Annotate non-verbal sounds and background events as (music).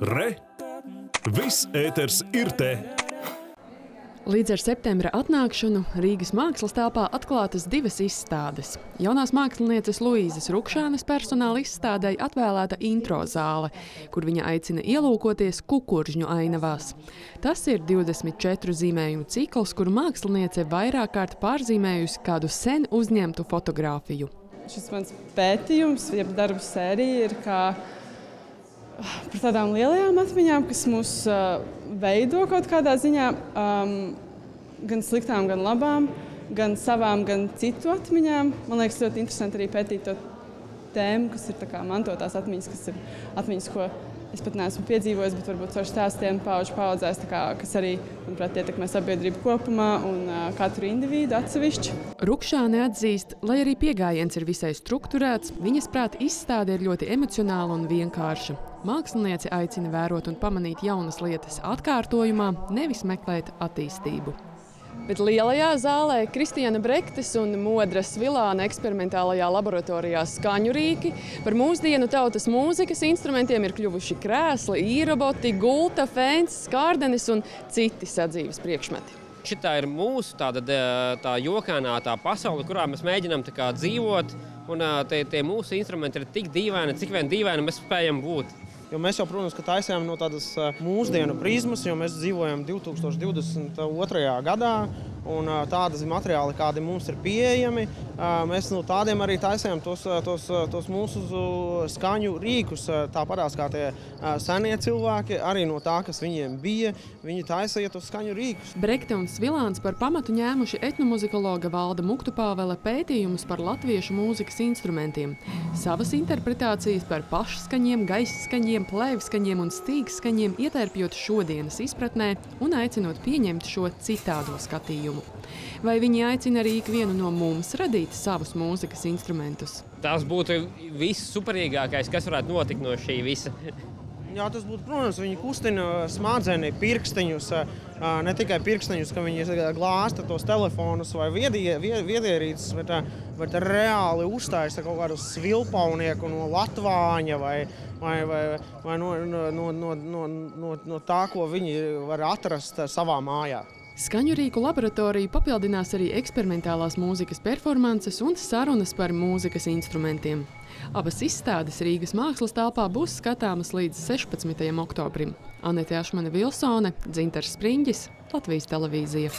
Re! Viss ēters ir te! Līdz ar septembra atnākšanu Rīgas mākslas telpā atklātas divas izstādes. Jaunās mākslinieces Luīzes Rukšānes personāla izstādei atvēlēta intro zāle, kur viņa aicina ielūkoties kukuržņu ainavās. Tas ir 24 zīmējumu cikls, kuru māksliniece vairāk kārt pārzīmējusi kādu sen uzņemtu fotografiju. Šis mans pētījums, jeb darbu sērija, ir kā par tādām lielajām atmiņām, kas mūs uh, veido kaut kādā ziņā, um, gan sliktām, gan labām, gan savām, gan citu atmiņām. Man liekas, ļoti interesanti arī pētīt to tēmu, kas ir mantotās atmiņas, kas ir atmiņas, ko es pat neesmu piedzīvojis, bet varbūt caur stāstiem pauģu paudzēs, kā, kas arī, manuprāt, ietekmē sabiedrību kopumā un uh, katru individu atsevišķi. Rukšāne atzīst, lai arī piegājiens ir visai strukturēts, viņas prāt izstāde ir ļoti emocionāla un vienkārša. Mākslinieci aicina vērot un pamanīt jaunas lietas atkārtojumā, nevis meklēt attīstību. Bet lielajā zālē Kristiāna Brektes un Modras Vilāna eksperimentālajā laboratorijā skaņu rīki par mūsdienu tautas mūzikas instrumentiem ir kļuvuši krēsli, īroboti, gulta, fēns, skārdenis un citi sadzīves priekšmeti. Šitā ir mūsu tāda tā jokainā tā pasaule, kurā mēs mēģinām dzīvot. Un tie, tie mūsu instrumenti ir tik dīvaini, cik vien dīvaini mēs spējam būt. Jo mēs jau, protams, taisām no tādas mūsdienu prizmas, jo mēs dzīvojam 2022. gadā. Un tādas materiāli, kādi mums ir pieejami, mēs no tādiem arī taisām tos, tos, tos mūsu skaņu rīkus. Tāpat kā tie senie cilvēki, arī no tā, kas viņiem bija, viņi taisīja tos skaņu rīkus. Brekte un Svilāns par pamatu ņēmuši etnomuzikologa Valda Muktupāvela pētījumus par latviešu mūzikas instrumentiem. Savas interpretācijas par pašskaņiem, gaisskaņiem, plēvskaņiem un stīgskaņiem ietērpjot šodienas izpratnē un aicinot pieņemt šo citādo skatījumu. Vai viņi aicina arī ikvienu no mums radīt savus mūzikas instrumentus? Tas būtu viss superīgākais, kas varētu notikt no šī visa. (laughs) Jā, tas būtu, protams, viņi kustina smadzenes, pirkstiņus, ne tikai pirkstiņus, ka viņi glāsta tos telefonus vai viedie, viedierīces, bet, bet reāli uzstājas kaut kādu svilpaunieku no Latvāņa vai, vai, vai, vai no, no, no, no, no, no tā, ko viņi var atrast savā mājā. Skaņu rīku laboratoriju papildinās arī eksperimentālās mūzikas performances un sarunas par mūzikas instrumentiem. Abas izstādes Rīgas mākslas telpā būs skatāmas līdz 16. oktobrim. Anete Ašmane Vilsone, Dzintars Spriņģis, Latvijas televīzija.